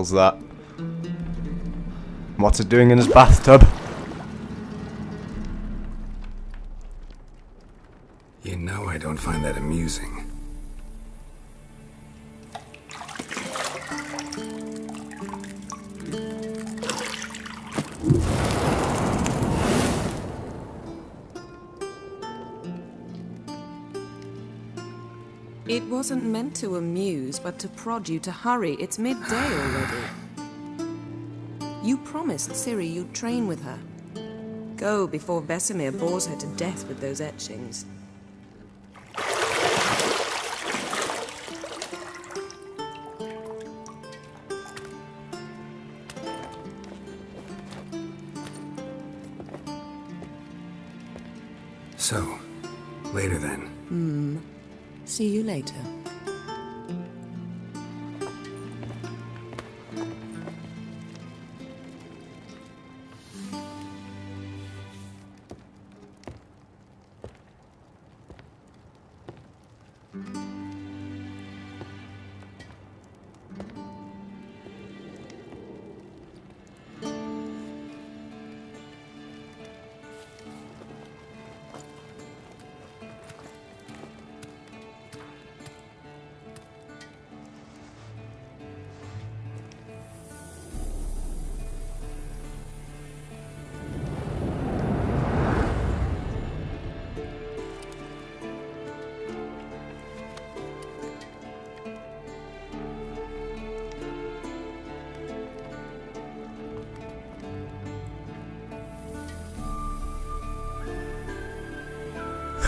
hell's that? What's it doing in his bathtub? Meant to amuse, but to prod you to hurry. It's midday already. You promised Ciri you'd train with her. Go before Vesemir bores her to death with those etchings. So, later then. Hmm. See you later.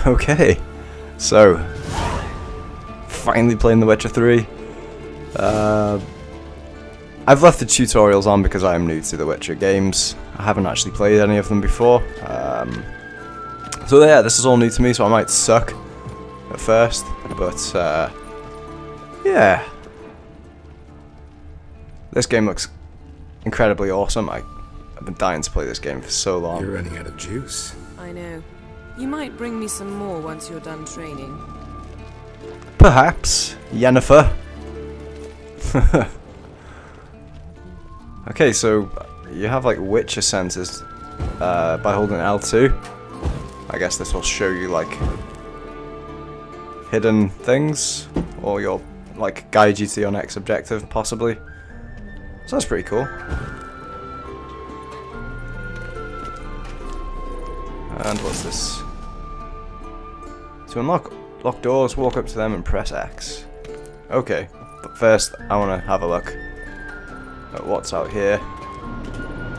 Okay, so finally playing The Witcher 3. Uh, I've left the tutorials on because I am new to The Witcher games. I haven't actually played any of them before. Um, so yeah, this is all new to me, so I might suck at first, but uh, yeah. This game looks incredibly awesome. I, I've been dying to play this game for so long. You're running out of juice. You might bring me some more once you're done training. Perhaps, Yennefer. okay, so you have like Witcher senses uh, by holding L2. I guess this will show you like hidden things, or your like guide you to your next objective, possibly. So that's pretty cool. And what's this? To unlock lock doors, walk up to them and press X. Okay, but first I want to have a look at what's out here.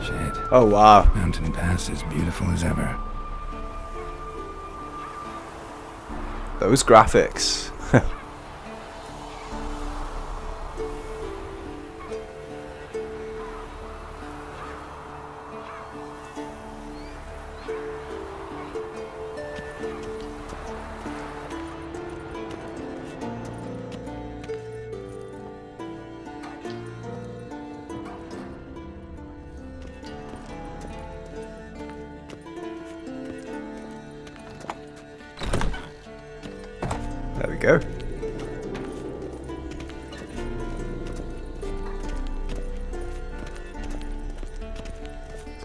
Shit. Oh wow, Mountain Pass is beautiful as ever. those graphics.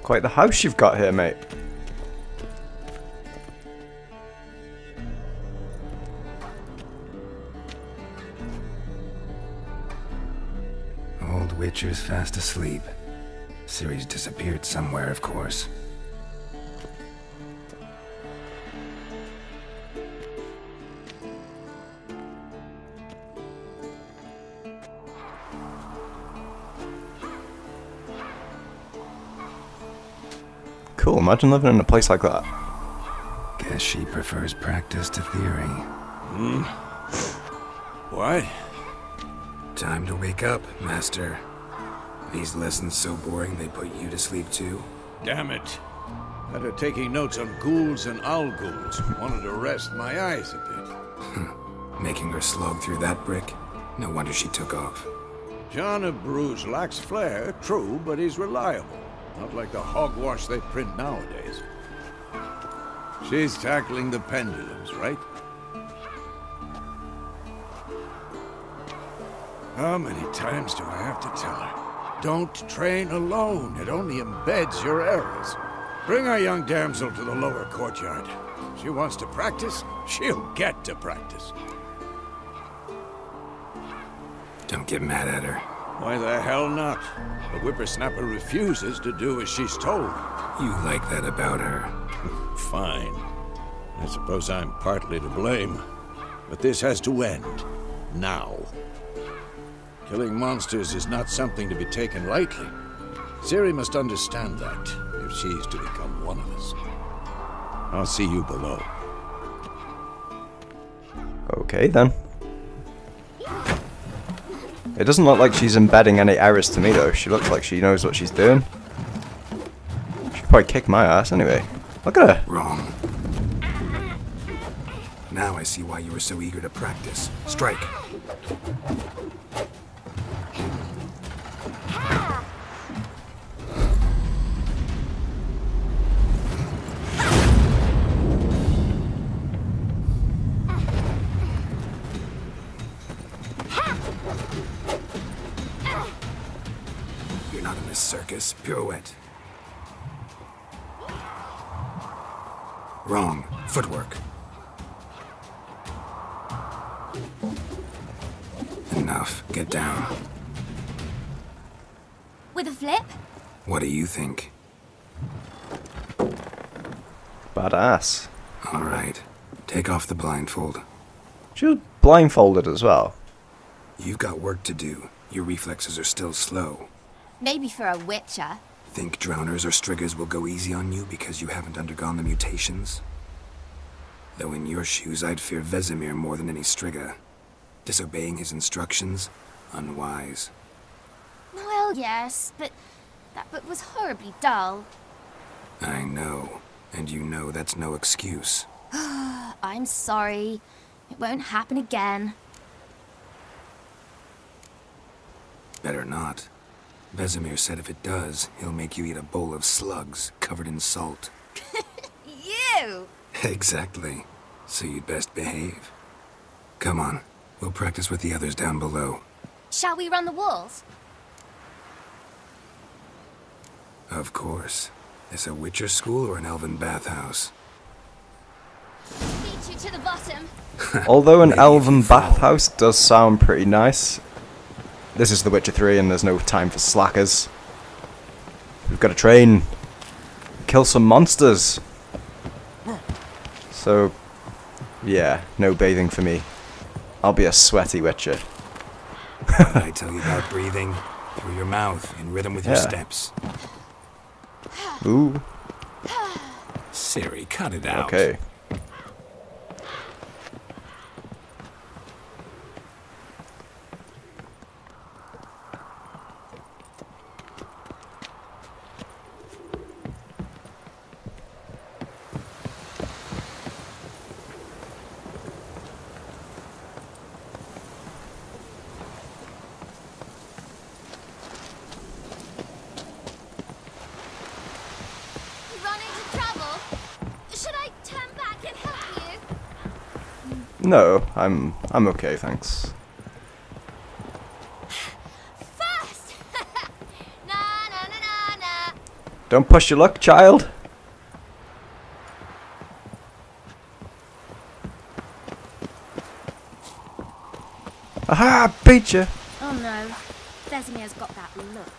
Quite the house you've got here, mate. Old Witcher's fast asleep. Ciri's disappeared somewhere, of course. Imagine living in a place like that. Guess she prefers practice to theory. Hmm. What? Time to wake up, Master. These lessons so boring they put you to sleep too? Damn it. After taking notes on ghouls and owl ghouls, wanted to rest my eyes a bit. Making her slog through that brick? No wonder she took off. John of Bruges lacks flair, true, but he's reliable. Not like the hogwash they print nowadays. She's tackling the pendulums, right? How many times do I have to tell her? Don't train alone. It only embeds your errors. Bring our young damsel to the lower courtyard. She wants to practice, she'll get to practice. Don't get mad at her. Why the hell not? The whippersnapper refuses to do as she's told. You like that about her. Fine. I suppose I'm partly to blame. But this has to end. Now. Killing monsters is not something to be taken lightly. Ciri must understand that, if she's to become one of us. I'll see you below. Okay then. It doesn't look like she's embedding any errors to me though. She looks like she knows what she's doing. She'd probably kick my ass anyway. Look at her. Wrong. Now I see why you were so eager to practice. Strike. Off the blindfold. She was blindfolded as well. You've got work to do. Your reflexes are still slow. Maybe for a witcher. Think drowners or strigas will go easy on you because you haven't undergone the mutations? Though in your shoes, I'd fear Vesemir more than any striga. Disobeying his instructions? Unwise. Well, yes, but that book was horribly dull. I know. And you know that's no excuse. I'm sorry. It won't happen again. Better not. Vesemir said if it does, he'll make you eat a bowl of slugs covered in salt. You! Exactly. So you'd best behave. Come on. We'll practice with the others down below. Shall we run the walls? Of course. This a Witcher school or an elven bathhouse? Beat you to the bottom. Although an elven you fall. bathhouse does sound pretty nice, this is The Witcher 3 and there's no time for slackers. We've got to train, kill some monsters. So, yeah, no bathing for me. I'll be a sweaty Witcher. I tell you about breathing? Through your mouth, in rhythm with your steps. Ooh, Ciri, cut it out. okay. You run into trouble? Should I turn back and help you? No, I'm I'm okay, thanks. First! na na na. Don't push your luck, child. Aha, beat you. Oh no. Vesemir's got that look.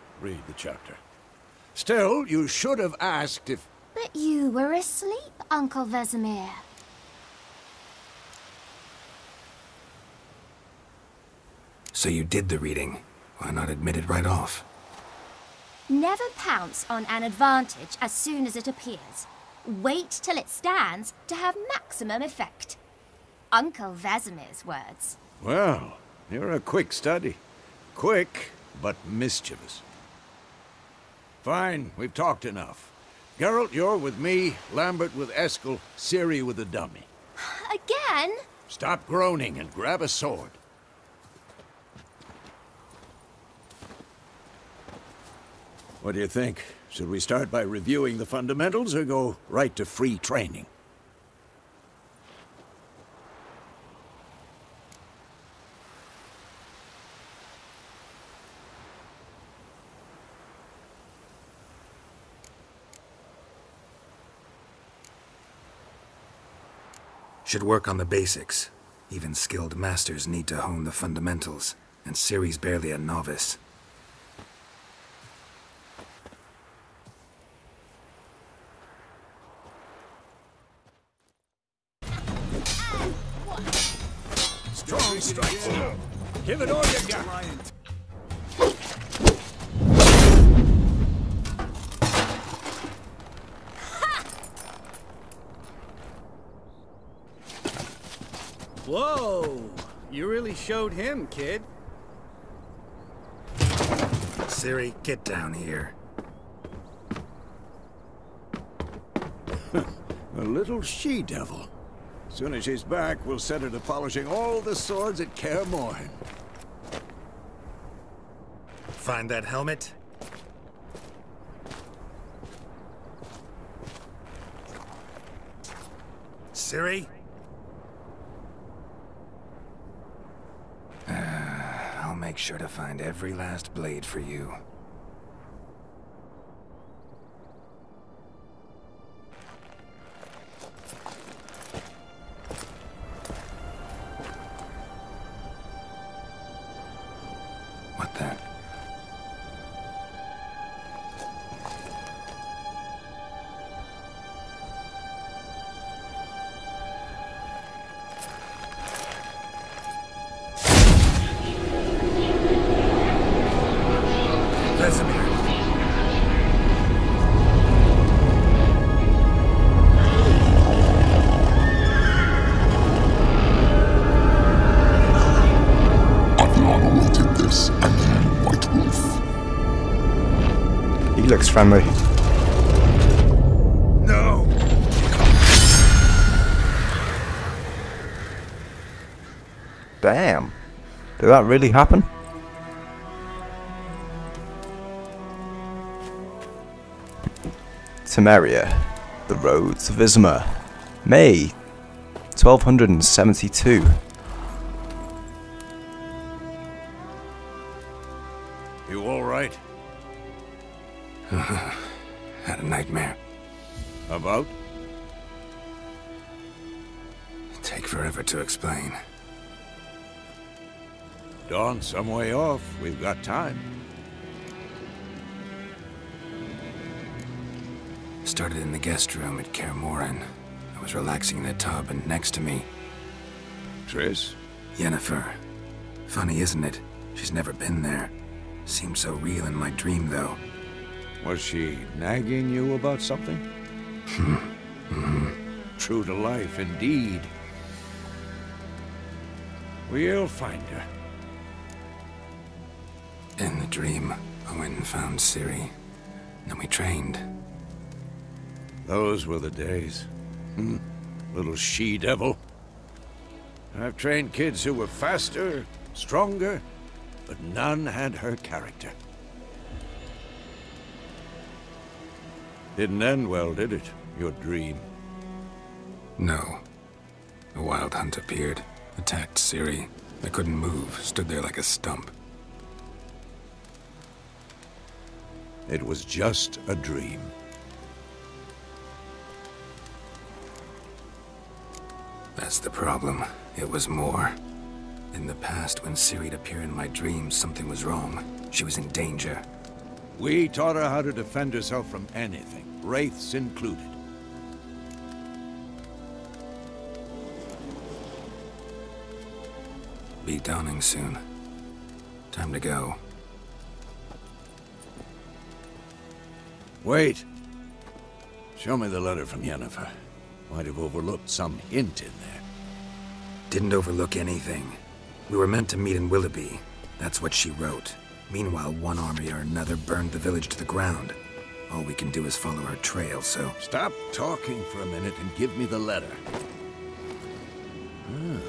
Read the chapter. Still, you should have asked if... But you were asleep, Uncle Vesemir. So you did the reading. Why not admit it right off? Never pounce on an advantage as soon as it appears. Wait till it stands to have maximum effect. Uncle Vesemir's words. Well, you're a quick study. Quick, but mischievous. Fine, we've talked enough. Geralt, you're with me, Lambert with Eskel, Ciri with the dummy. Again? Stop groaning and grab a sword. What do you think? Should we start by reviewing the fundamentals or go right to free training? Should work on the basics. Even skilled masters need to hone the fundamentals, and Ciri's barely a novice. Strong strike. Give it all showed him, kid. Ciri, get down here. A little she-devil. Soon as she's back, we'll set her to polishing all the swords at Kaer Morhen. Find that helmet? Ciri? I'll make sure to find every last blade for you. That really happen? Temeria, The Road to Vizima, May 1272. Some way off. We've got time. Started in the guest room at Kaer. I was relaxing in the tub, and next to me, Triss? Yennefer. Funny, isn't it? She's never been there. Seemed so real in my dream, though. Was she nagging you about something? Hmm. True to life, indeed. We'll find her. Dream, I went and found Ciri. Then we trained. Those were the days. Hmm. Little she-devil. I've trained kids who were faster, stronger, but none had her character. Didn't end well, did it? Your dream. No. A wild hunt appeared, attacked Ciri. I couldn't move, stood there like a stump. It was just a dream. That's the problem. It was more. In the past, when Ciri'd appear in my dreams, something was wrong. She was in danger. We taught her how to defend herself from anything, wraiths included. Be dawning soon. Time to go. Wait. Show me the letter from Yennefer. Might have overlooked some hint in there. Didn't overlook anything. We were meant to meet in Willoughby. That's what she wrote. Meanwhile, one army or another burned the village to the ground. All we can do is follow her trail, so... Stop talking for a minute and give me the letter. Ah,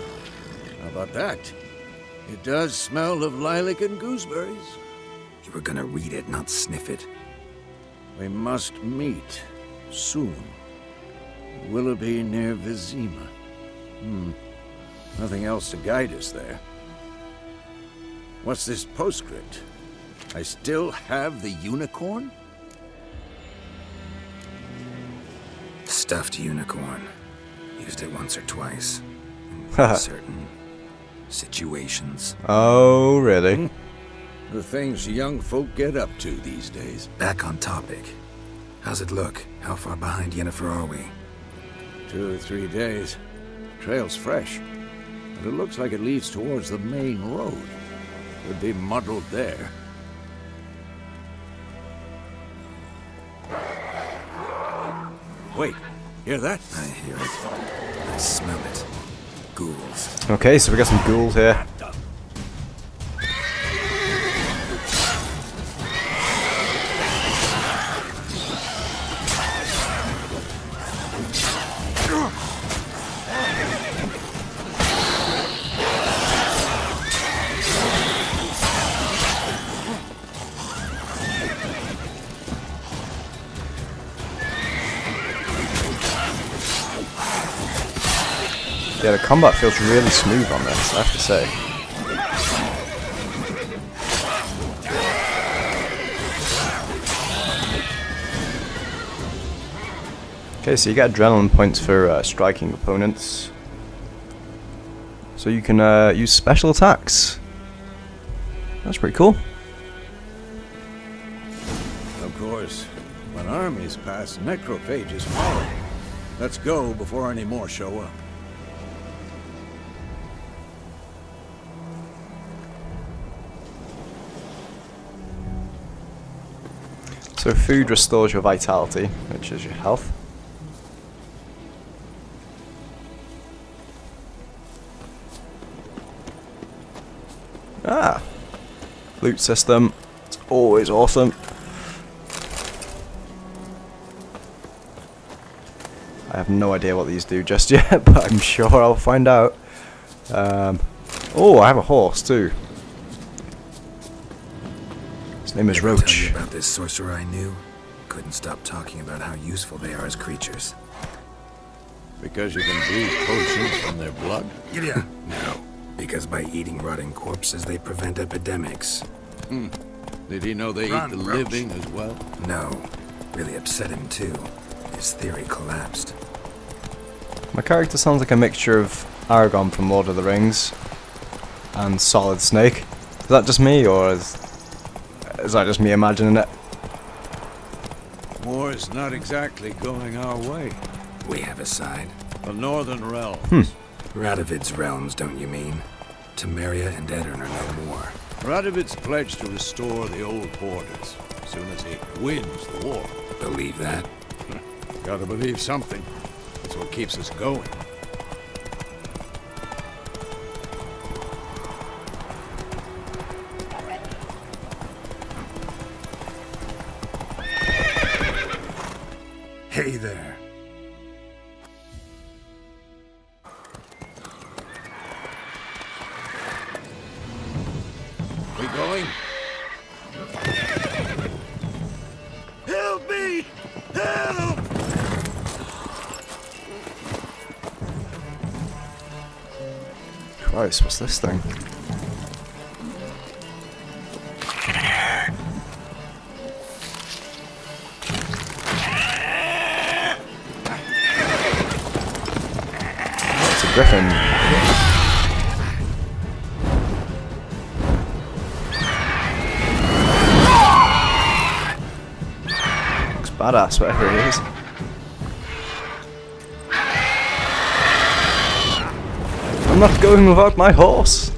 how about that? It does smell of lilac and gooseberries. You were gonna read it, not sniff it. We must meet soon. Willoughby near Vizima. Hmm. Nothing else to guide us there. What's this postscript? I still have the unicorn? Stuffed unicorn. Used it once or twice. In certain situations. Oh, really? The things young folk get up to these days. Back on topic. How's it look? How far behind Yennefer are we? Two or three days. Trail's fresh. But it looks like it leads towards the main road. Could be muddled there. Wait, hear that? I hear it. I smell it. Ghouls. Okay, so we got some ghouls here. Combat feels really smooth on this, I have to say. Okay, so you get adrenaline points for uh, striking opponents. So you can uh, use special attacks. That's pretty cool. Of course, when armies pass, necrophages follow. Let's go before any more show up. So food restores your vitality, which is your health. Ah, loot system. It's always awesome. I have no idea what these do just yet, but I'm sure I'll find out. Um, oh, I have a horse too. His name is Ever tell you Roach. about this sorcerer I knew? Couldn't stop talking about how useful they are as creatures. Because you can breathe potions from their blood? Yeah. No. Because by eating rotting corpses, they prevent epidemics. Hmm. Did he know they Run, eat the Roach. living as well? No. Really upset him, too. His theory collapsed. My character sounds like a mixture of Aragorn from Lord of the Rings and Solid Snake. Is that just me, or is, is that just me imagining it? War is not exactly going our way. We have a side. The Northern Realm. Hmm. Radovid's realms, don't you mean? Temeria and Aedirn are no more. Radovid's pledged to restore the old borders as soon as he wins the war. Believe that? Gotta believe something. That's what keeps us going. Hey there. We going? Help me! Help! Christ, what's this thing? badass, whatever it is. I'm not going without my horse!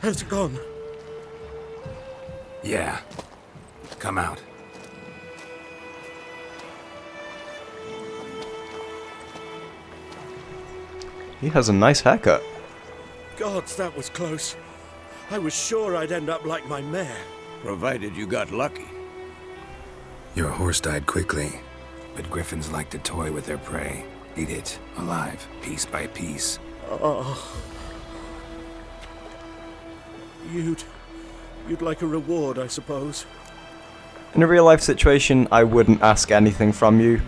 How's it gone? Yeah. Come out. He has a nice haircut. Gods, that was close. I was sure I'd end up like my mare. Provided you got lucky. Your horse died quickly, but griffins like to toy with their prey. Eat it, alive, piece by piece. Oh. You'd... You'd like a reward, I suppose. In a real life situation, I wouldn't ask anything from you.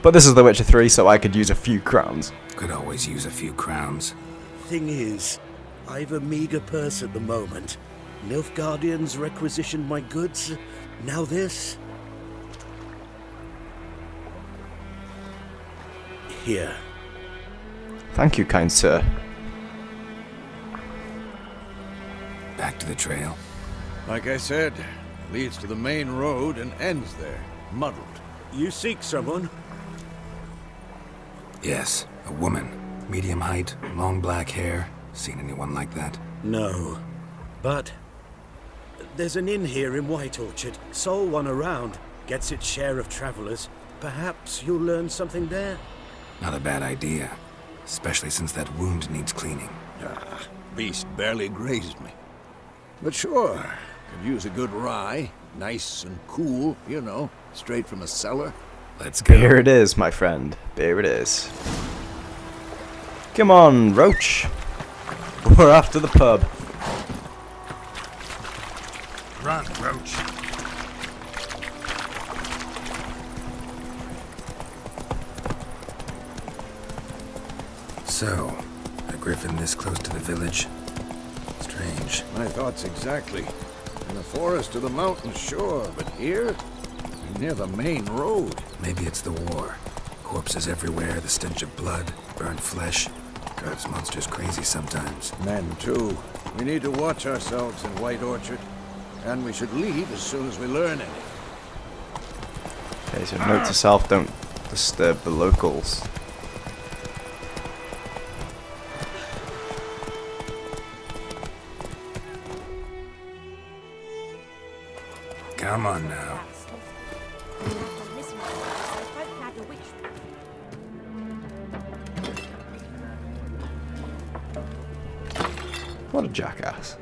But this is The Witcher 3, so I could use a few crowns. Could always use a few crowns. Thing is, I've a meager purse at the moment. Nilfgaardians requisitioned my goods. Now this. Here. Thank you, kind sir. Back to the trail. Like I said, leads to the main road and ends there, muddled. You seek someone? Yes, a woman. Medium height, long black hair. Seen anyone like that? No. But there's an inn here in White Orchard. Sole one around. Gets its share of travelers. Perhaps you'll learn something there. Not a bad idea. Especially since that wound needs cleaning. Ah, beast barely grazed me. But sure, could use a good rye. Nice and cool, you know, straight from a cellar. Let's go. Here it is, my friend. Here it is. Come on, Roach. We're after the pub. Run, Roach. So, a griffin this close to the village? Strange. My thoughts exactly. In the forest or the mountain, sure, but here? Near the main road. Maybe it's the war. Corpses everywhere, the stench of blood, burned flesh. Drives monsters crazy sometimes. Men, too. We need to watch ourselves in White Orchard. And we should leave as soon as we learn anything. Okay, so note to self, don't disturb the locals. Come on now. What a jackass.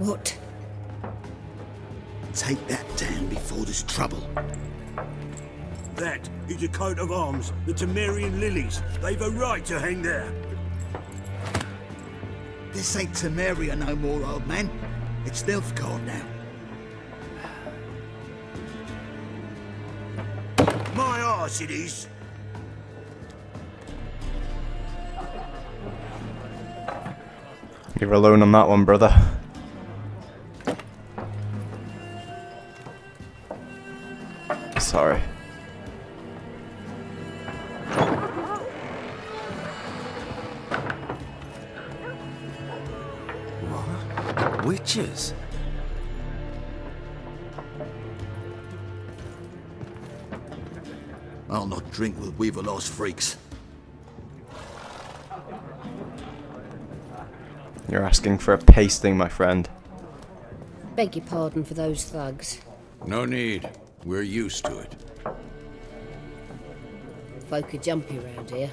What? Take that down before there's trouble. That is a coat of arms, the Temerian lilies. They've a right to hang there. This ain't Temeria no more, old man. It's Nilfgaard now. My it is. You're alone on that one, brother. Sorry. What? Witches? Drink with Weaverlost freaks. You're asking for a pasting, my friend. Beg your pardon for those thugs. No need. We're used to it. Folk are jumpy round here.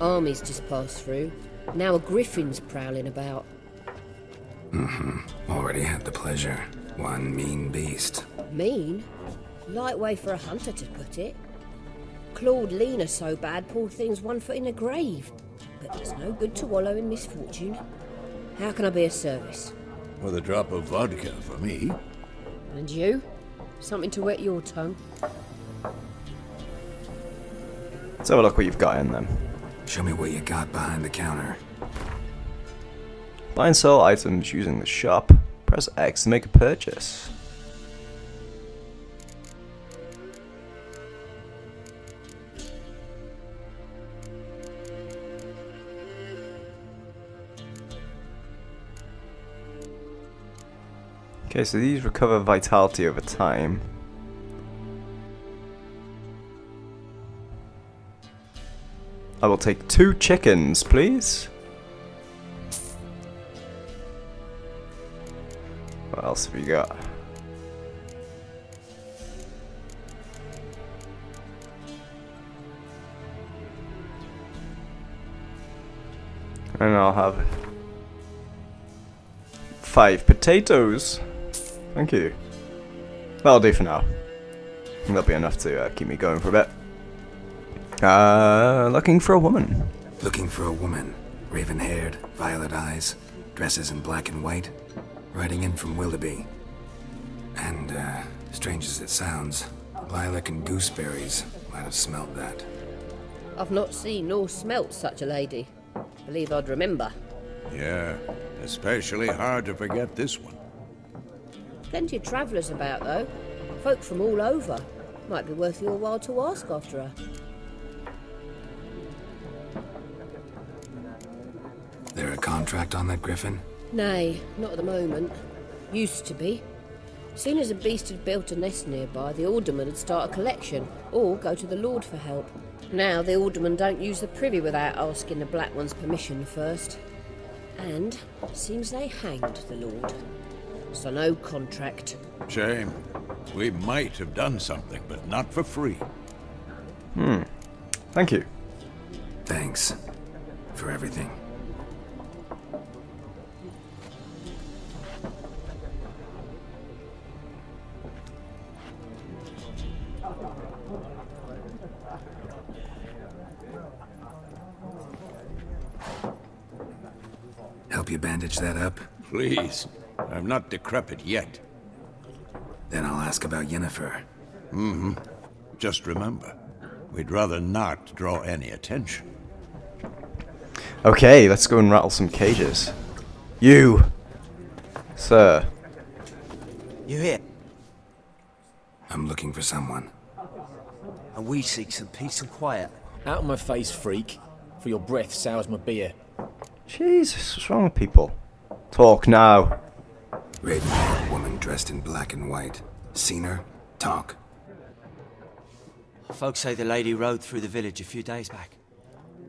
Armies just passed through. Now a griffin's prowling about. Mm-hmm. Already had the pleasure. One mean beast. Mean? Light way for a hunter to put it. Clawed Lena so bad, poor thing's one foot in a grave. But it's no good to wallow in misfortune. How can I be of service? With a drop of vodka for me. And you? Something to wet your tongue? Let's have a look what you've got in them. Show me what you got behind the counter. Buy and sell items using the shop. Press X to make a purchase. Okay, so these recover vitality over time. I will take two chickens, please. What else have we got? And I'll have five potatoes. Thank you. That'll do for now. That'll be enough to uh, keep me going for a bit. Uh, looking for a woman. Looking for a woman. Raven haired, violet eyes, dresses in black and white. Riding in from Willoughby. And, uh, strange as it sounds, lilac and gooseberries might have smelled that. I've not seen nor smelt such a lady. Believe I'd remember. Yeah, especially hard to forget this one. Plenty of travellers about, though. Folk from all over. Might be worth your while to ask after her. There a contract on that griffin? Nay, not at the moment. Used to be. Soon as a beast had built a nest nearby, the alderman would start a collection, or go to the lord for help. Now the alderman don't use the privy without asking the black one's permission first. And seems they hanged the lord. So no contract. Shame. We might have done something, but not for free. Hmm. Thank you. Thanks. For everything. Help you bandage that up? Please. I'm not decrepit yet. Then I'll ask about Yennefer. Mm-hmm. Just remember, we'd rather not draw any attention. Okay, let's go and rattle some cages. You! Sir. You here? I'm looking for someone. And we seek some peace and quiet. Out of my face, freak. For your breath sours my beer. Jesus, what's wrong with people? Talk now. Raven woman dressed in black and white. Seen her? Talk. Folks say the lady rode through the village a few days back.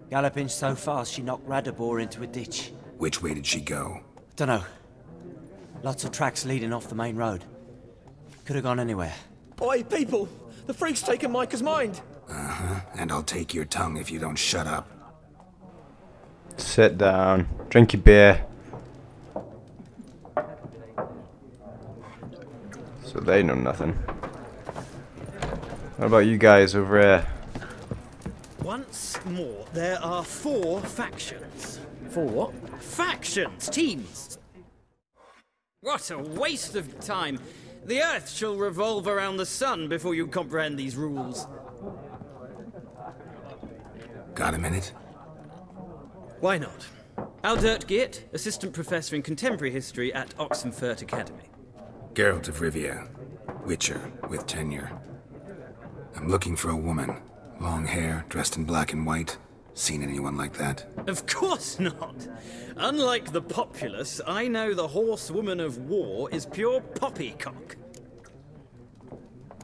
Galloping so fast she knocked Radabor into a ditch. Which way did she go? Dunno. Lots of tracks leading off the main road. Could have gone anywhere. Oi, people! The freak's taken Micah's mind! Uh-huh. And I'll take your tongue if you don't shut up. Sit down. Drink your beer. So they know nothing. What about you guys over here? Once more, there are four factions. Four what? Factions! Teams! What a waste of time! The Earth shall revolve around the sun before you comprehend these rules. Got a minute? Why not? Aldert Geert, Assistant Professor in Contemporary History at Oxenfurt Academy. Geralt of Rivia. Witcher, with tenure. I'm looking for a woman. Long hair, dressed in black and white. Seen anyone like that? Of course not! Unlike the populace, I know the horsewoman of war is pure poppycock.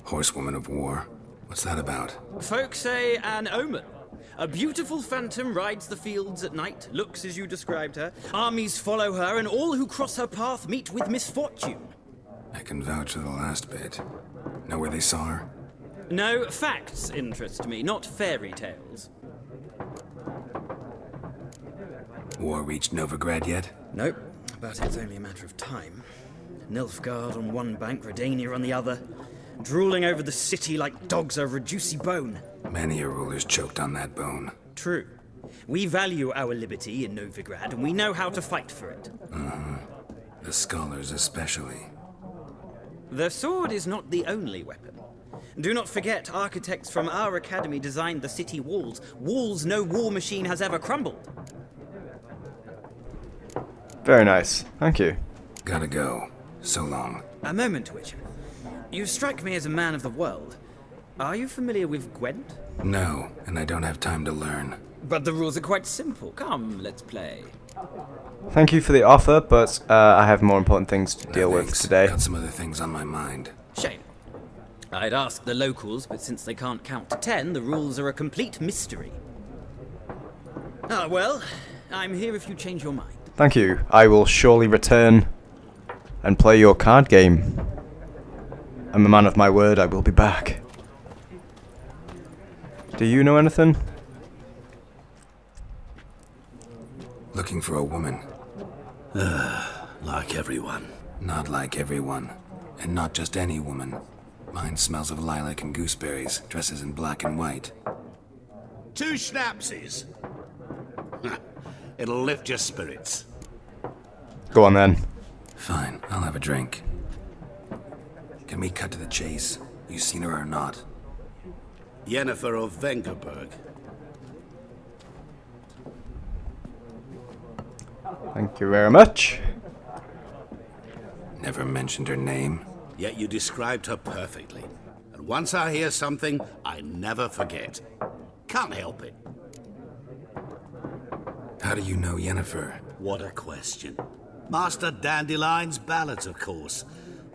Horsewoman of war? What's that about? Folk say an omen. A beautiful phantom rides the fields at night, looks as you described her. Armies follow her, and all who cross her path meet with misfortune. I can vouch for the last bit. Know where they saw her? No, facts interest me, not fairy tales. War reached Novigrad yet? Nope, but it's only a matter of time. Nilfgaard on one bank, Redania on the other, drooling over the city like dogs over a juicy bone. Many a ruler's choked on that bone. True. We value our liberty in Novigrad, and we know how to fight for it. Uh-huh. The scholars especially. The sword is not the only weapon. Do not forget, architects from our academy designed the city walls. Walls no war machine has ever crumbled. Very nice. Thank you. Gotta go. So long. A moment, Witcher. You strike me as a man of the world. Are you familiar with Gwent? No, and I don't have time to learn. But the rules are quite simple. Come, let's play. Thank you for the offer, but uh, I have more important things to deal no, with today. Got some other things on my mind. Shame. I'd ask the locals, but since they can't count to ten, the rules are a complete mystery. Ah, well, I'm here if you change your mind. Thank you. I will surely return and play your card game. I'm a man of my word, I will be back. Do you know anything? Looking for a woman. like everyone. Not like everyone. And not just any woman. Mine smells of lilac and gooseberries, dresses in black and white. Two schnapsies. It'll lift your spirits. Go on then. Fine, I'll have a drink. Can we cut to the chase? You seen her or not? Yennefer of Vengerberg. Thank you very much. Never mentioned her name. Yet you described her perfectly. And once I hear something, I never forget. Can't help it. How do you know Yennefer? What a question. Master Dandelion's ballads, of course.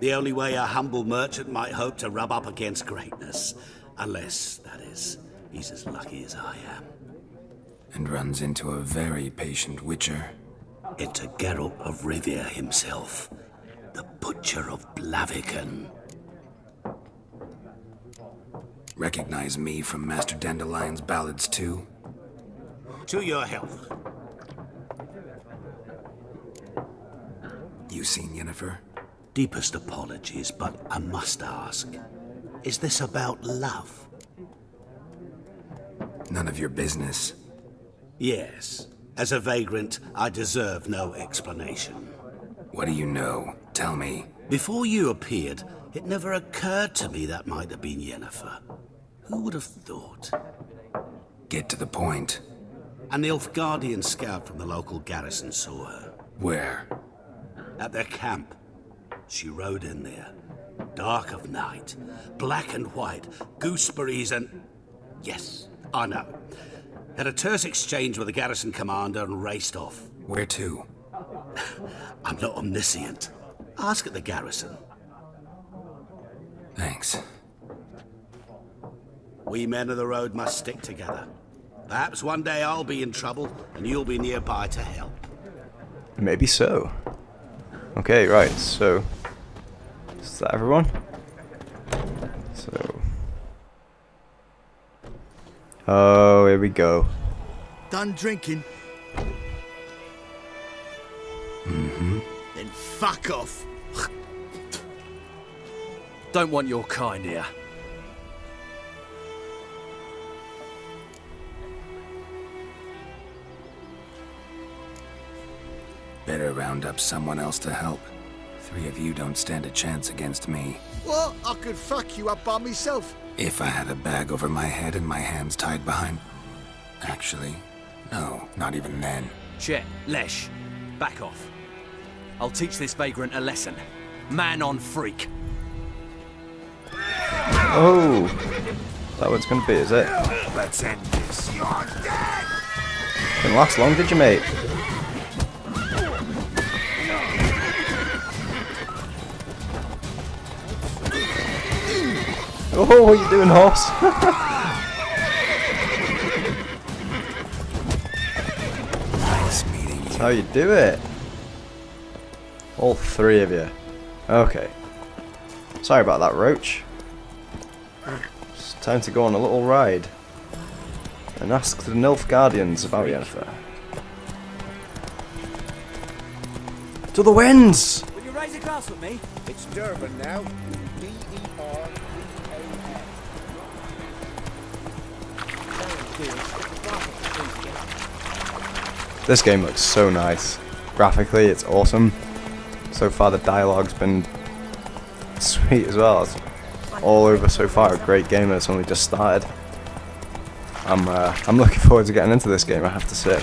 The only way a humble merchant might hope to rub up against greatness. Unless, that is, he's as lucky as I am. And runs into a very patient witcher. Into Geralt of Rivia himself, the Butcher of Blaviken. Recognize me from Master Dandelion's ballads too? To your health. You seen Yennefer? Deepest apologies, but I must ask. Is this about love? None of your business. Yes. As a vagrant, I deserve no explanation. What do you know? Tell me. Before you appeared, it never occurred to me that might have been Yennefer. Who would have thought? Get to the point. An Nilfgaardian scout from the local garrison saw her. Where? At their camp. She rode in there. Dark of night. Black and white. Gooseberries and... Yes, I know. Had a terse exchange with the garrison commander and raced off. Where to? I'm not omniscient. Ask at the garrison. Thanks. We men of the road must stick together. Perhaps one day I'll be in trouble and you'll be nearby to help. Maybe so. Okay, right, so... Is that everyone? So... Oh, here we go. Done drinking? Mm-hmm. Then fuck off. Don't want your kind here. Better round up someone else to help. Three of you don't stand a chance against me. What? I could fuck you up by myself. If I had a bag over my head and my hands tied behind... Actually, no, not even then. Chet, Lesh, back off. I'll teach this vagrant a lesson. Man on freak. Oh! That what's gonna be, is it? Let's end this. You're dead! Didn't last long, did you, mate? Oh, what are you doing, horse? Nice meeting. That's oh, how you do it. All three of you. Okay. Sorry about that, Roach. It's time to go on a little ride. And ask the Nilfgaardians about Yennefer. To the winds! Will you raise a glass with me? It's Durban now. This game looks so nice. Graphically, it's awesome. So far, the dialogue's been sweet as well. It's all over so far. A great game, it's only just started. I'm uh, I'm looking forward to getting into this game. I have to say.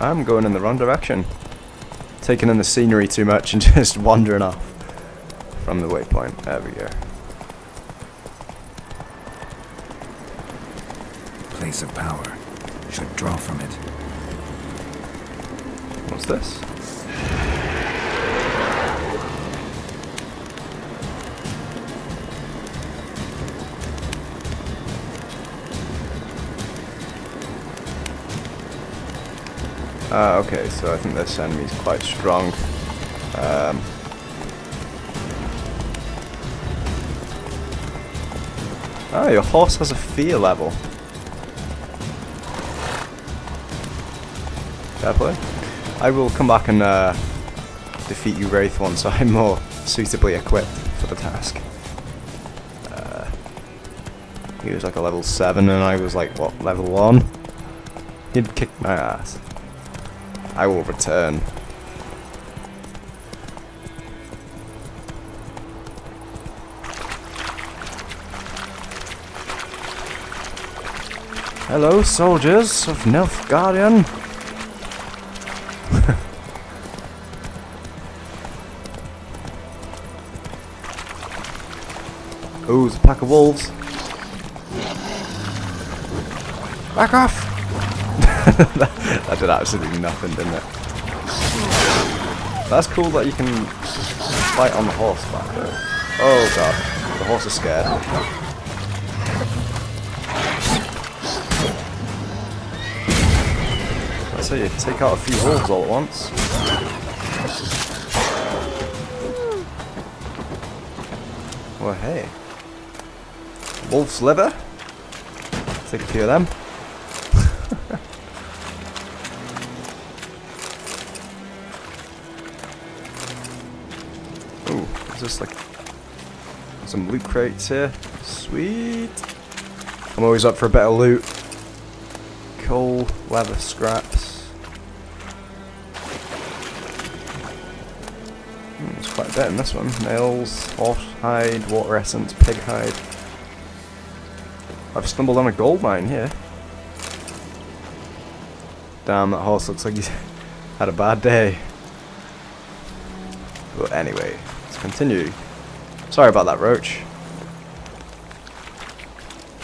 I'm going in the wrong direction. Taking in the scenery too much and just wandering off from the waypoint. There we go. Place of power. Should draw from it. What's this? Ah, okay, so I think this enemy is quite strong. Um, oh, your horse has a fear level. Fair play. I will come back and uh, defeat you Wraith once I'm more suitably equipped for the task. Uh, he was like a level 7 and I was like, what, level 1? He'd kick my ass. I will return. Hello, soldiers of Nilfgaardian. oh, it's a pack of wolves. Back off! That did absolutely nothing, didn't it? That's cool that you can fight on the horse back though. Oh god, the horse is scared. Let's say you take out a few wolves all at once. Well, hey. Wolf's liver. Take a few of them. This like some loot crates here? Sweet. I'm always up for a bit of loot. Coal, leather, scraps. Hmm, there's quite a bit in this one. Nails, horse hide, water essence, pig hide. I've stumbled on a gold mine here. Damn, that horse looks like he's had a bad day. But anyway, continue. Sorry about that, Roach.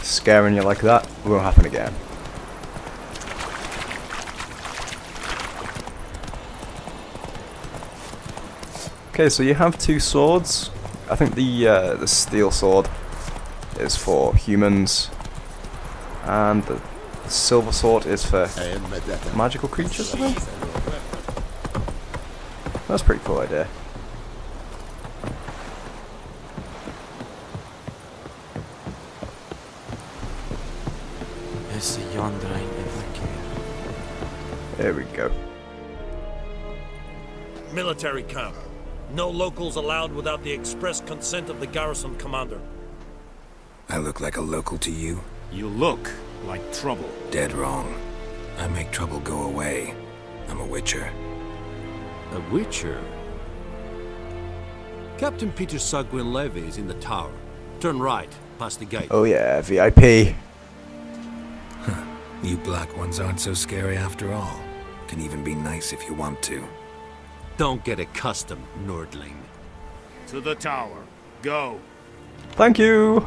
Scaring you like that won't happen again. Okay, so you have two swords. I think the uh, the steel sword is for humans, and the silver sword is for magical creatures. I think. That's a pretty cool idea. Military camp. No locals allowed without the express consent of the garrison commander. I look like a local to you? You look like trouble. Dead wrong. I make trouble go away. I'm a witcher. A witcher? Captain Peter Saar Gwynleve is in the tower. Turn right, past the gate. Oh yeah, VIP. You black ones aren't so scary after all. Can even be nice if you want to. Don't get accustomed, Nordling. To the tower. Go. Thank you.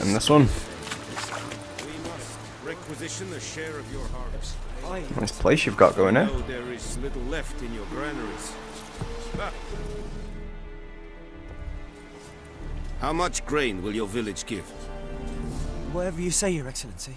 And this one. Requisition a share of your harvest. Nice place you've got going, eh? There is little left in your granaries. How much grain will your village give? Whatever you say, Your Excellency.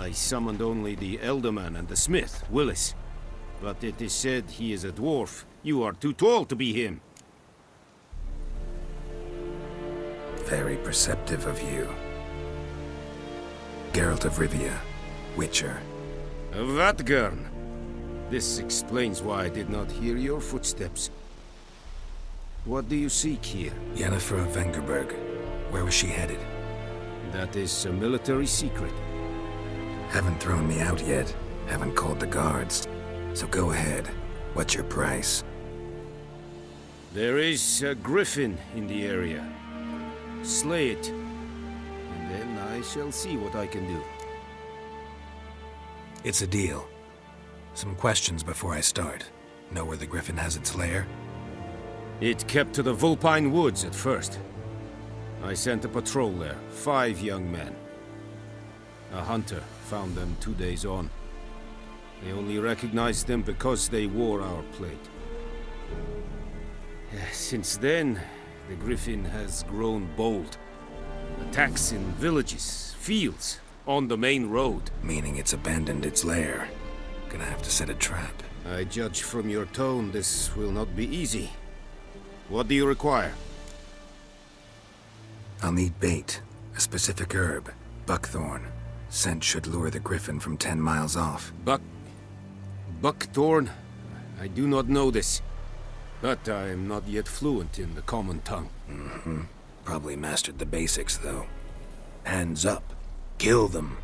I summoned only the Elderman and the smith, Willis. But it is said he is a dwarf. You are too tall to be him. Very perceptive of you. Geralt of Rivia, Witcher. Vatt'ghern. This explains why I did not hear your footsteps. What do you seek here? Yennefer of Vengerberg. Where was she headed? That is a military secret. Haven't thrown me out yet. Haven't called the guards. So go ahead. What's your price? There is a griffin in the area. Slay it. And then I shall see what I can do. It's a deal. Some questions before I start. Know where the griffin has its lair? It kept to the Vulpine Woods at first. I sent a patrol there, five young men. A hunter found them two days on. They only recognized them because they wore our plate. Since then, the Griffin has grown bold. Attacks in villages, fields, on the main road. Meaning it's abandoned its lair. Gonna have to set a trap. I judge from your tone this will not be easy. What do you require? I'll need bait. A specific herb. Buckthorn. Scent should lure the griffin from ten miles off. Buck... Buckthorn? I do not know this. But I am not yet fluent in the common tongue. Mm-hmm. Probably mastered the basics, though. Hands up. Kill them.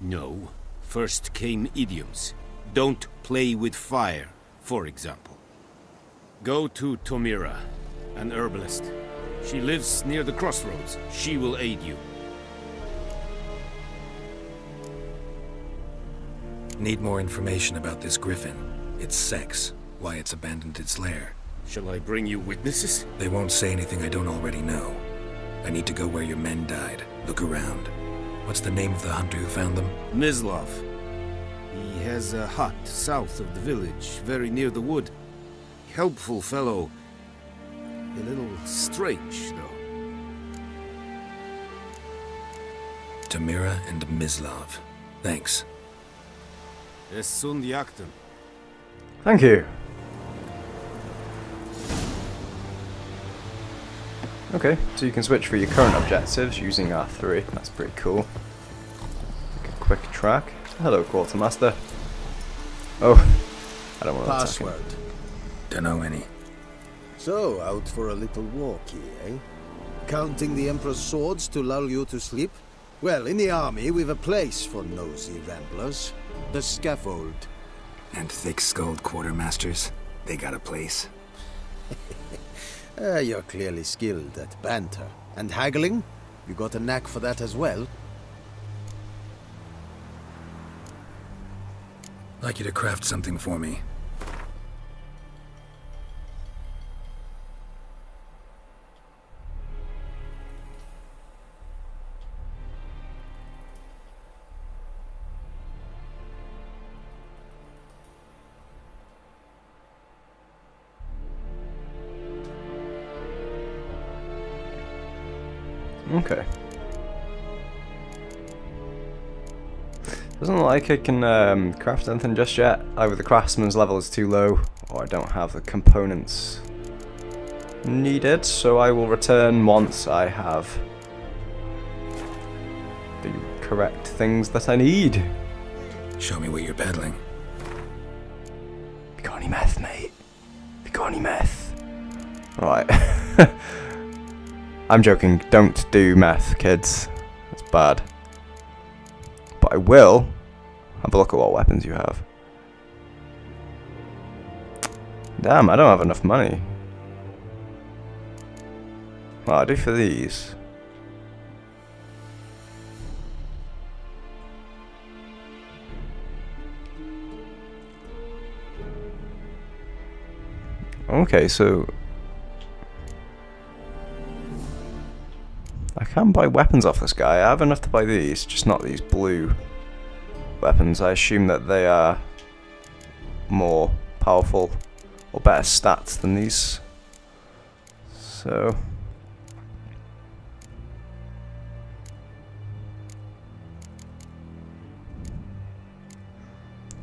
No. First came idioms. Don't play with fire, for example. Go to Tomira, an herbalist. She lives near the crossroads. She will aid you. Need more information about this griffin. Its sex, why it's abandoned its lair. Shall I bring you witnesses? They won't say anything I don't already know. I need to go where your men died. Look around. What's the name of the hunter who found them? Mislav. He has a hut south of the village, very near the wood. Helpful fellow. A little strange, though. Tomira and Mislav. Thanks. Es sunt jagten. Thank you. Okay, so you can switch for your current objectives using R3. That's pretty cool. Take a quick track. Hello, Quartermaster. Oh, I don't want to Password. Don't know any. So, out for a little walkie, eh? Counting the Emperor's swords to lull you to sleep? Well, in the army, we've a place for nosy ramblers. The scaffold. And thick-skulled quartermasters? They got a place? Ah, you're clearly skilled at banter. And haggling? You got a knack for that as well? Like you to craft something for me. Okay. Doesn't look like I can um, craft anything just yet. Either the craftsman's level is too low, or I don't have the components needed, so I will return once I have the correct things that I need. Show me what you're peddling. Any meth, mate? Any meth? Right. I'm joking. Don't do meth, kids. It's bad. But I will have a look at what weapons you have. Damn, I don't have enough money. Well, I do for these. Okay, so can buy weapons off this guy. I have enough to buy these, just not these blue weapons. I assume that they are more powerful or better stats than these. So...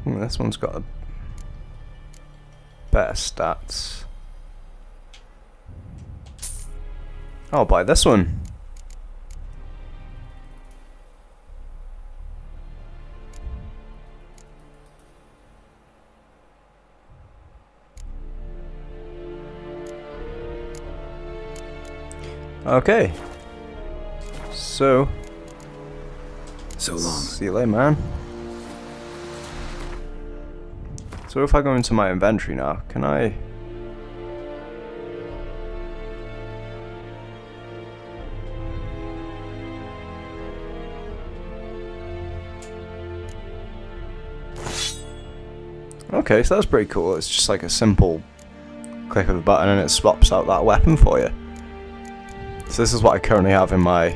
Hmm, this one's got better stats. I'll buy this one. Okay. So, So long. See you later, man. So if I go into my inventory now, can I... Okay, so that's pretty cool. It's just like a simple click of a button and it swaps out that weapon for you. So this is what I currently have in my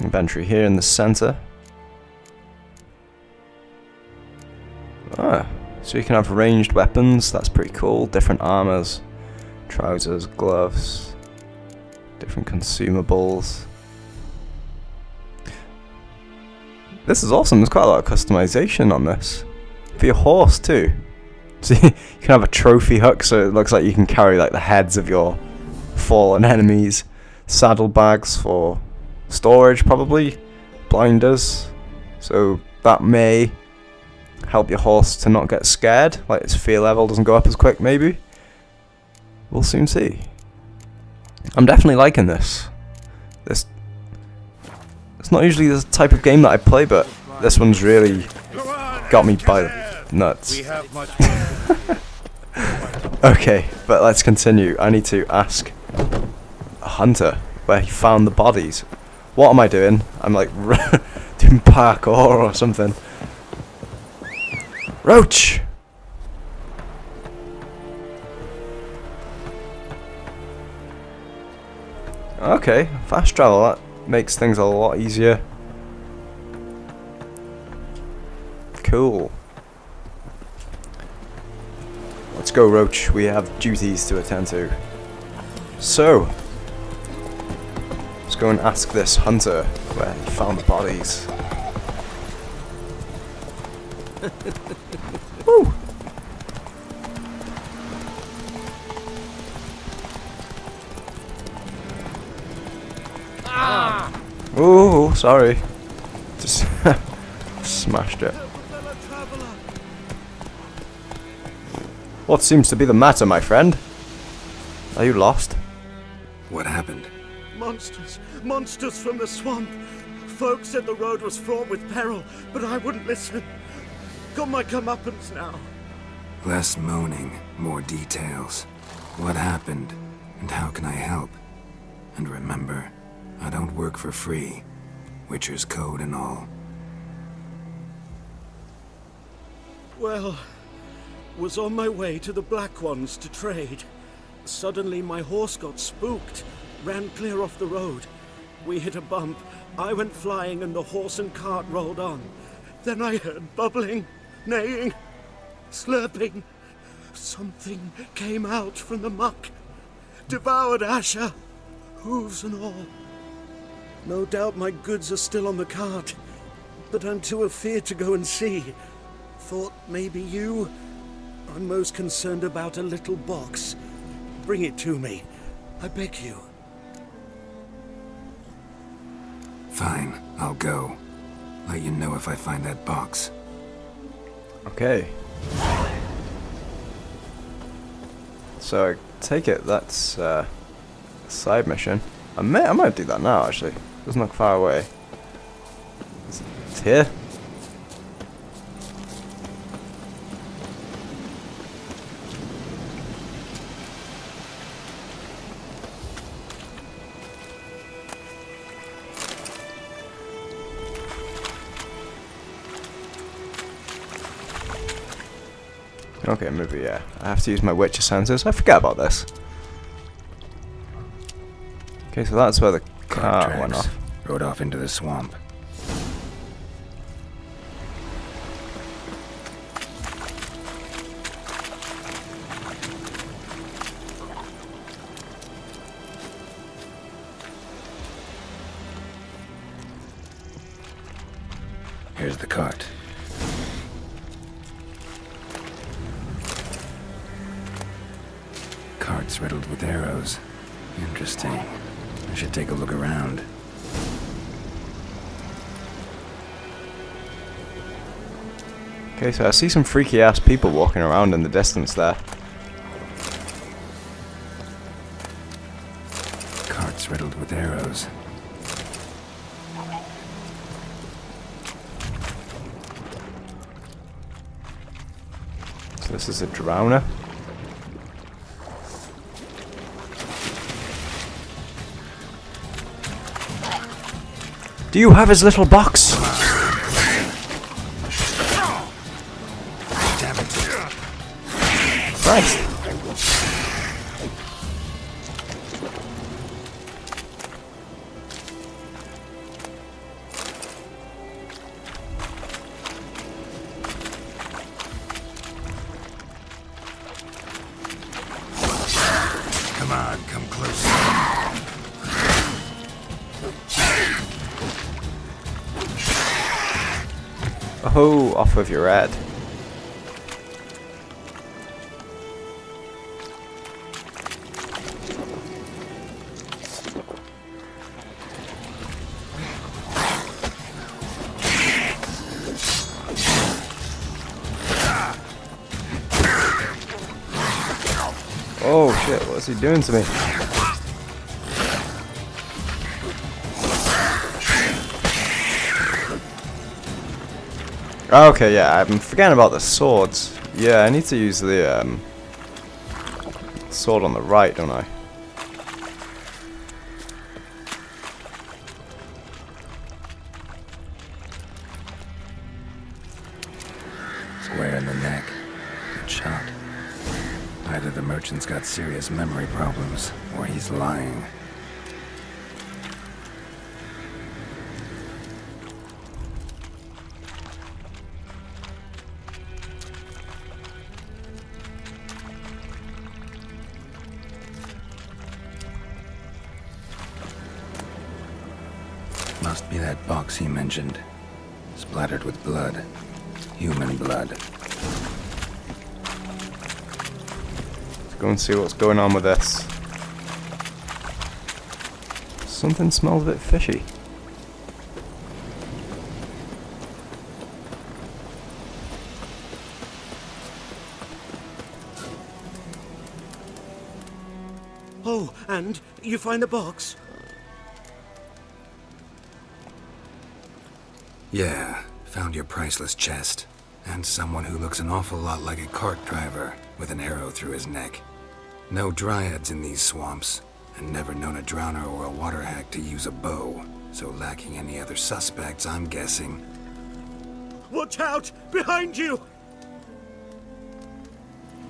inventory here in the center. Ah, so you can have ranged weapons, that's pretty cool. Different armors, trousers, gloves, different consumables. This is awesome, there's quite a lot of customization on this. For your horse too. So you can have a trophy hook so it looks like you can carry like the heads of your fallen enemies. Saddlebags for storage probably. Blinders. So that may help your horse to not get scared. Like its fear level doesn't go up as quick maybe. We'll soon see. I'm definitely liking this. This it's not usually the type of game that I play, but this one's really got me by the nuts. okay, but let's continue. I need to ask a hunter where he found the bodies. What am I doing? I'm like doing parkour or something. Roach! Okay, fast travel, that makes things a lot easier. Cool. Let's go, Roach. We have duties to attend to. So, let's go and ask this hunter where he found the bodies. Woo! Ah! Ooh, sorry. Just smashed it. What seems to be the matter, my friend? Are you lost? Monsters! Monsters from the swamp! Folks said the road was fraught with peril, but I wouldn't listen. Got my comeuppance now. Less moaning, more details. What happened, and how can I help? And remember, I don't work for free. Witcher's code and all. Well, was on my way to the Black Ones to trade. Suddenly my horse got spooked, ran clear off the road. We hit a bump, I went flying and the horse and cart rolled on. Then I heard bubbling, neighing, slurping. Something came out from the muck, devoured Asher, hooves and all. No doubt my goods are still on the cart, but I'm too afeard to go and see. Thought maybe you. I'm most concerned about a little box. Bring it to me. I beg you. Fine, I'll go. Let you know if I find that box. Okay. So I take it that's uh, a side mission. I may I might do that now actually. Doesn't look far away. It's here. Okay, maybe yeah. I have to use my Witcher senses. I forget about this. Okay, so that's where the car went off. Rode off into the swamp. later. I see some freaky ass people walking around in the distance there. Carts riddled with arrows. So this is a drowner. Do you have his little box? Christ. Come on, come closer. Oh, off with your head. What's he doing to me? Okay, yeah, I'm forgetting about the swords. Yeah, I need to use the um, sword on the right, don't I? Serious memory problems, or he's lying. Must be that box he mentioned. Splattered with blood. Human blood. Go and see what's going on with this. Something smells a bit fishy. Oh, and you find the box? Yeah, found your priceless chest. And someone who looks an awful lot like a cart driver with an arrow through his neck. No dryads in these swamps, and never known a drowner or a water hag to use a bow. So lacking any other suspects, I'm guessing. Watch out! Behind you!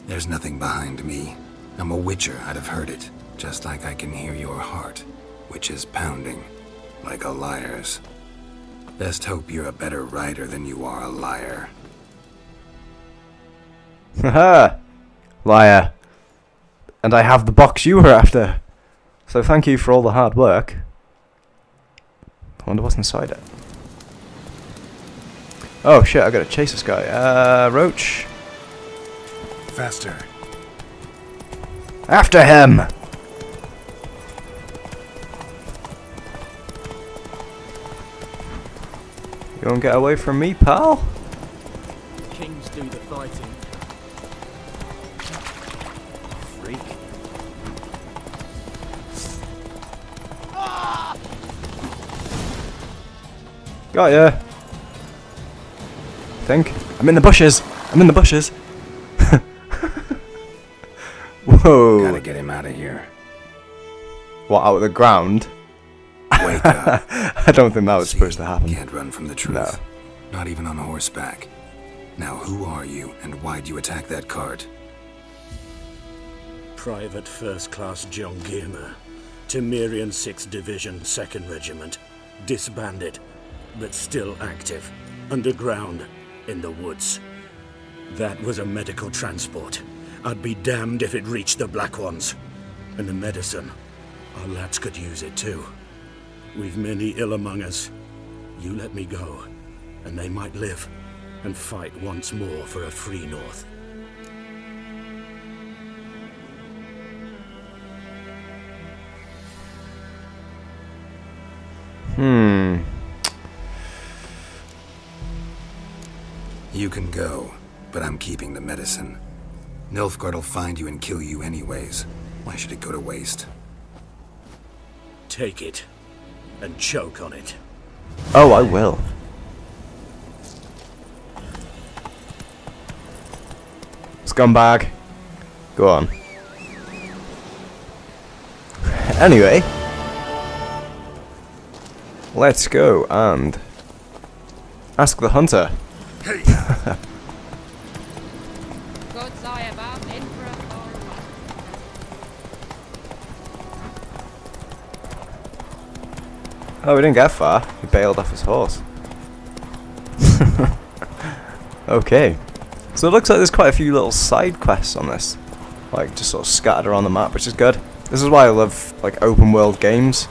There's nothing behind me. I'm a witcher, I'd have heard it. Just like I can hear your heart, which is pounding, like a liar's. Best hope you're a better writer than you are a liar. Haha! Liar. And I have the box you were after. So thank you for all the hard work. I wonder what's inside it. Oh shit, I gotta chase this guy. Uh, Roach. Faster. After him! You won't get away from me, pal? Kings do the fighting. Got ya. Think. I'm in the bushes. I'm in the bushes. Whoa. Gotta get him out of here. What, out of the ground? Wake up. I don't think that was supposed to happen. Can't run from the truth. No. Not even on horseback. Now, who are you, and why'd you attack that cart? Private First Class John Gilmer, Temerian 6th Division, 2nd Regiment. Disbanded, but still active. Underground, in the woods. That was a medical transport. I'd be damned if it reached the Black Ones. And the medicine. Our lads could use it too. We've many ill among us. You let me go, and they might live and fight once more for a free North. You can go, but I'm keeping the medicine. Nilfgaard'll find you and kill you anyways. Why should it go to waste? Take it, and choke on it. Oh, I will. Let's Scumbag. Go on. Anyway. Let's go and ask the hunter. Oh, we didn't get far. He bailed off his horse. okay. So it looks like there's quite a few little side quests on this. Like, just sort of scattered around the map, which is good. This is why I love, like, open world games.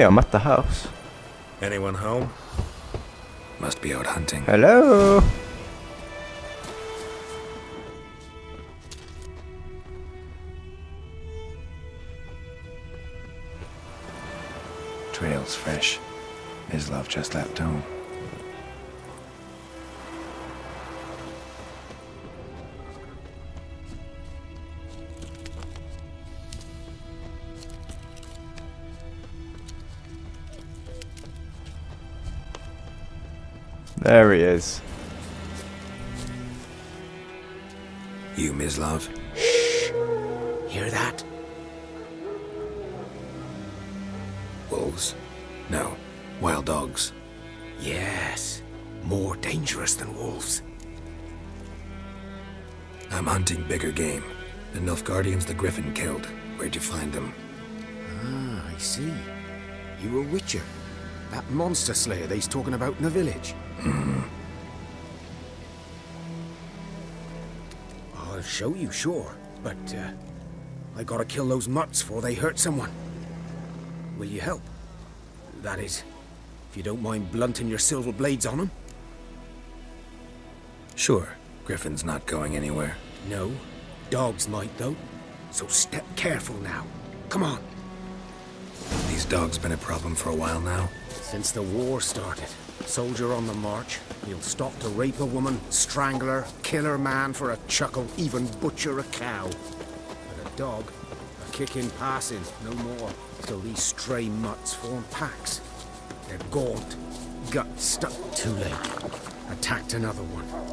Okay, I'm at the house. Anyone home? Must be out hunting. Hello? Trail's fresh. Mislav just left home. There he is. You, Mislav. Shh. Hear that? Wolves? No. Wild dogs. Yes. More dangerous than wolves. I'm hunting bigger game. The Nilfgaardians the Griffin killed. Where'd you find them? Ah, I see. You a witcher. That monster slayer they's talking about in the village. I'll show you, sure. But, uh, I gotta kill those mutts before they hurt someone. Will you help? That is, if you don't mind blunting your silver blades on them. Sure. Griffin's not going anywhere. No. Dogs might, though. So step careful now. Come on. These dogs been a problem for a while now? Since the war started. Soldier on the march. He'll stop to rape a woman, strangle her, kill her man for a chuckle, even butcher a cow. But a dog, a kick in passing, no more. Till these stray mutts form packs. They're gaunt, gut stuck. Too late. Attacked another one.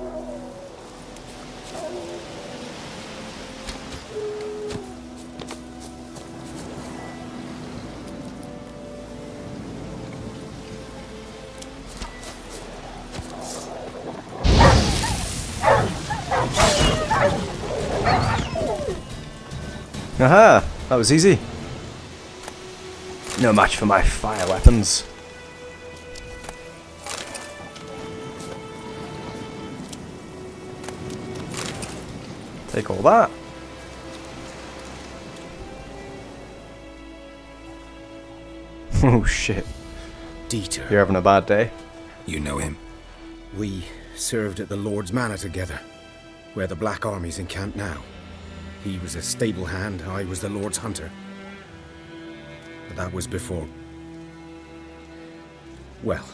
Aha! That was easy. No match for my fire weapons. Take all that. oh shit. Dieter. You're having a bad day? You know him? We served at the Lord's Manor together, where the Black Army's encamped now. He was a stable hand, I was the Lord's hunter. But that was before... Well,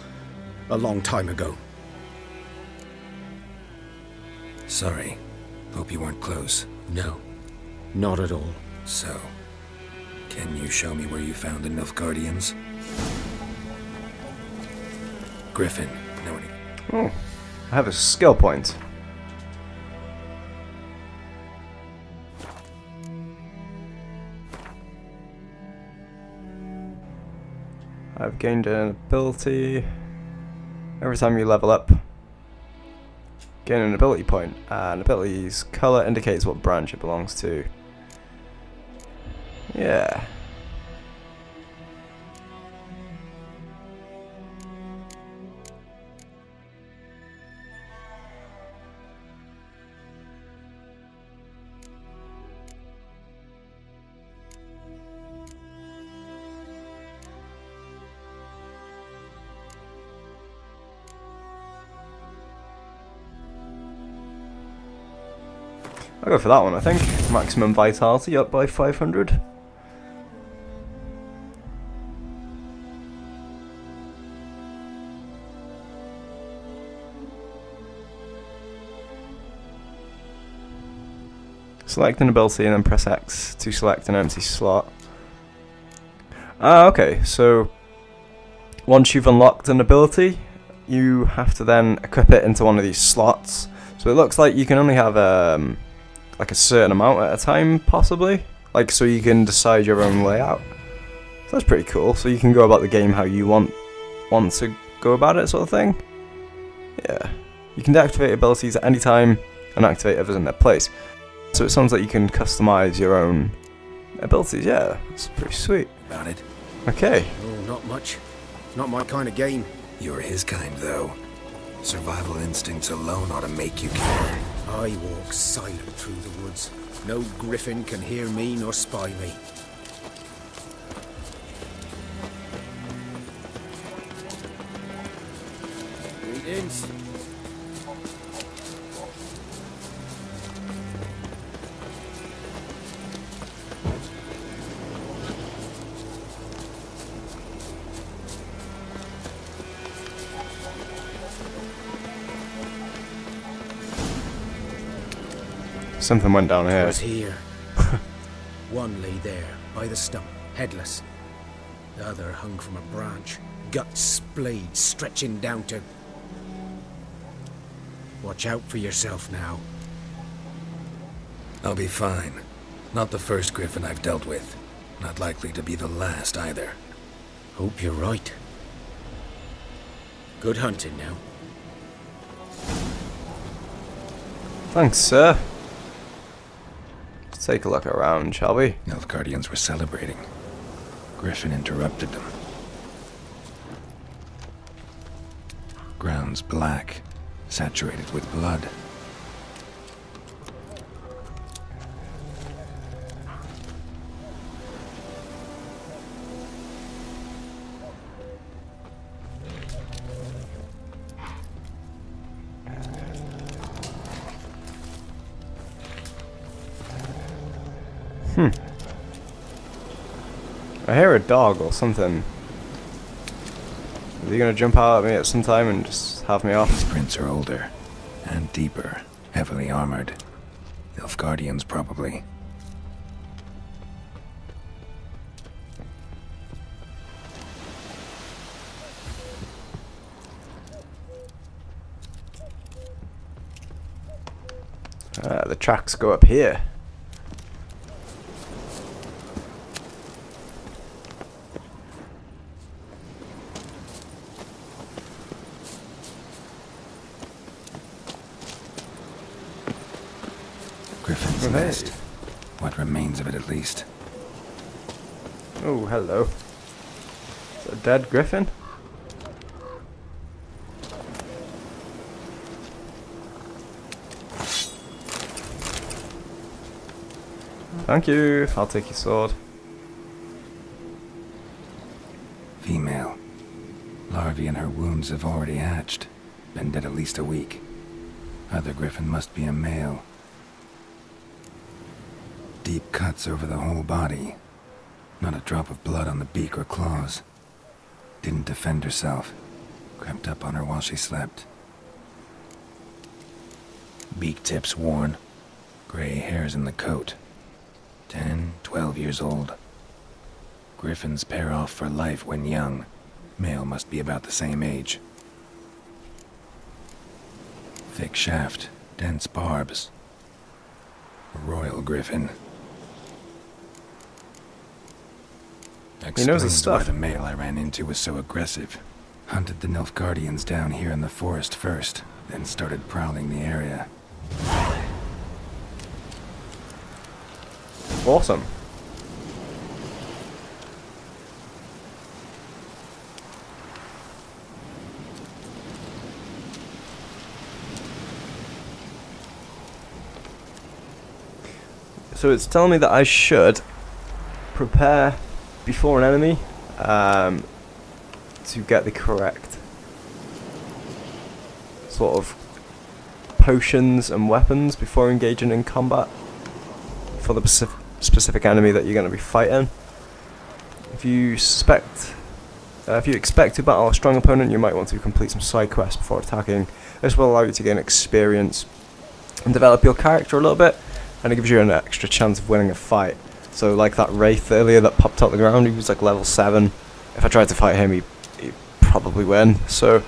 a long time ago. Sorry. Hope you weren't close. No. Not at all. So, can you show me where you found the Nilfgaardians? Griffin, no any... Oh, I have a skill point. I've gained an ability. Every time you level up, gain an ability point. Uh, and ability's color indicates what branch it belongs to. Yeah. I'll go for that one, I think. Maximum vitality up by 500. Select an ability and then press X to select an empty slot. Ah, okay, so once you've unlocked an ability, you have to then equip it into one of these slots. So it looks like you can only have um, like a certain amount at a time, possibly. Like, so you can decide your own layout. So that's pretty cool. So you can go about the game how you want want to go about it, sort of thing. Yeah. You can deactivate abilities at any time and activate others in their place. So it sounds like you can customize your own abilities. Yeah, that's pretty sweet. About it. Okay. Oh, not much. It's Not my kind of game. You're his kind, though. Survival instincts alone ought to make you care. I walk silent through the woods. No griffin can hear me nor spy me. Greetings. Something went down here. was here. One lay there, by the stump, headless. The other hung from a branch, guts splayed, stretching down to... Watch out for yourself now. I'll be fine. Not the first griffin I've dealt with. Not likely to be the last either. Hope you're right. Good hunting now. Thanks, sir. Let's take a look around, shall we? Nilfgaardians were celebrating. Griffin interrupted them. Ground's black, saturated with blood. Dog or something. Is he gonna jump out at me at some time and just have me off? These prints are older and deeper, heavily armored. Nilfgaardians, probably. Uh, the tracks go up here. Griffin's Hey. nest. What remains of it, at least. Oh, hello. That a dead griffin? Thank you. I'll take your sword. Female. Larvae in her wounds have already hatched. Been dead at least a week. Other griffin must be a male. Deep cuts over the whole body. Not a drop of blood on the beak or claws. Didn't defend herself. Crept up on her while she slept. Beak tips worn. Gray hairs in the coat. Ten, twelve years old. Griffins pair off for life when young. Male must be about the same age. Thick shaft, dense barbs. Royal Griffin. He knows his Explains why the male I ran into was so aggressive. Hunted the Nilfgaardians down here in the forest first, then started prowling the area. Awesome. So it's telling me that I should prepare before an enemy um, to get the correct sort of potions and weapons before engaging in combat for the specific, enemy that you're going to be fighting. If you suspect, uh, if you expect to battle a strong opponent, you might want to complete some side quests before attacking. This will allow you to gain experience and develop your character a little bit. and it gives you an extra chance of winning a fight. So like that Wraith earlier that popped out the ground, he was like level 7. If I tried to fight him, he he'd probably win. So,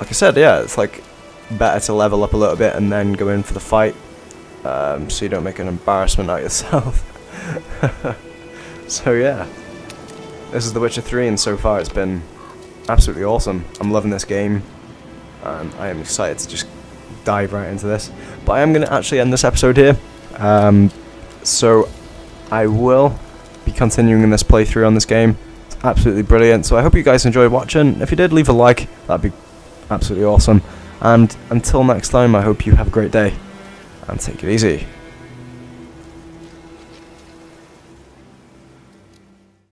like I said, yeah, it's like better to level up a little bit and then go in for the fight, um, so you don't make an embarrassment out yourself. so yeah, this is The Witcher 3, and so far it's been absolutely awesome. I'm loving this game, and I am excited to just dive right into this. But I am going to actually end this episode here. Um, so I will be continuing this playthrough on this game. It's absolutely brilliant. So I hope you guys enjoyed watching. If you did, leave a like. That'd be absolutely awesome. And until next time, I hope you have a great day and take it easy.